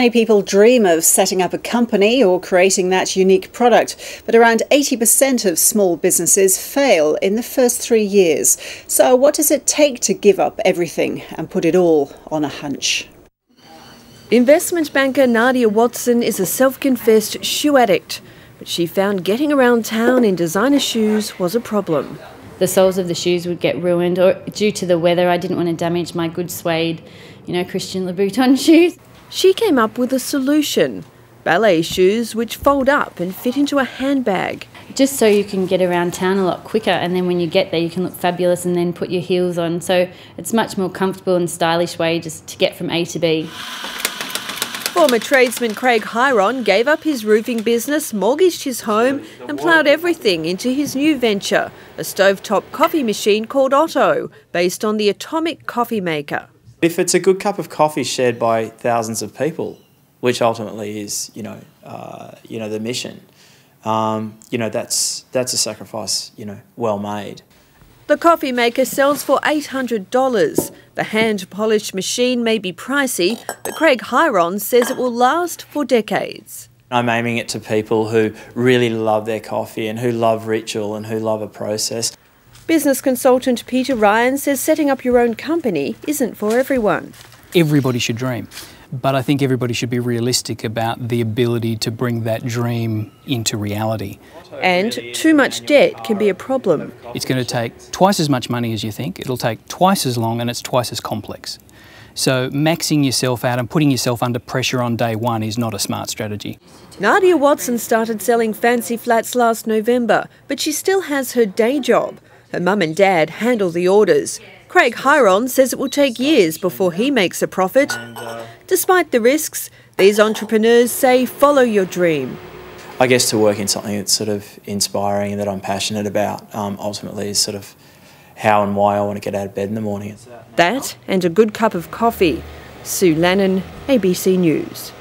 Many people dream of setting up a company or creating that unique product, but around 80% of small businesses fail in the first three years. So, what does it take to give up everything and put it all on a hunch? Investment banker Nadia Watson is a self confessed shoe addict, but she found getting around town in designer shoes was a problem. The soles of the shoes would get ruined, or due to the weather, I didn't want to damage my good suede, you know, Christian Louboutin shoes. She came up with a solution ballet shoes which fold up and fit into a handbag. Just so you can get around town a lot quicker, and then when you get there, you can look fabulous and then put your heels on. So it's much more comfortable and stylish way just to get from A to B. Former tradesman Craig Hiron gave up his roofing business, mortgaged his home, and ploughed everything into his new venture, a stovetop coffee machine called Otto, based on the atomic coffee maker. If it's a good cup of coffee shared by thousands of people, which ultimately is, you know, uh, you know, the mission, um, you know, that's that's a sacrifice, you know, well made. The coffee maker sells for $800. The hand polished machine may be pricey, but Craig Hiron says it will last for decades. I'm aiming it to people who really love their coffee and who love ritual and who love a process. Business consultant Peter Ryan says setting up your own company isn't for everyone. Everybody should dream, but I think everybody should be realistic about the ability to bring that dream into reality. And too much debt can be a problem. It's going to take twice as much money as you think, it'll take twice as long, and it's twice as complex. So, maxing yourself out and putting yourself under pressure on day one is not a smart strategy. Nadia Watson started selling fancy flats last November, but she still has her day job. Her mum and dad handle the orders. Craig Hiron says it will take years before he makes a profit. Despite the risks, these entrepreneurs say follow your dream. I guess to work in something that's sort of inspiring and that I'm passionate about um, ultimately is sort of how and why I want to get out of bed in the morning. That and a good cup of coffee. Sue Lannon, ABC News.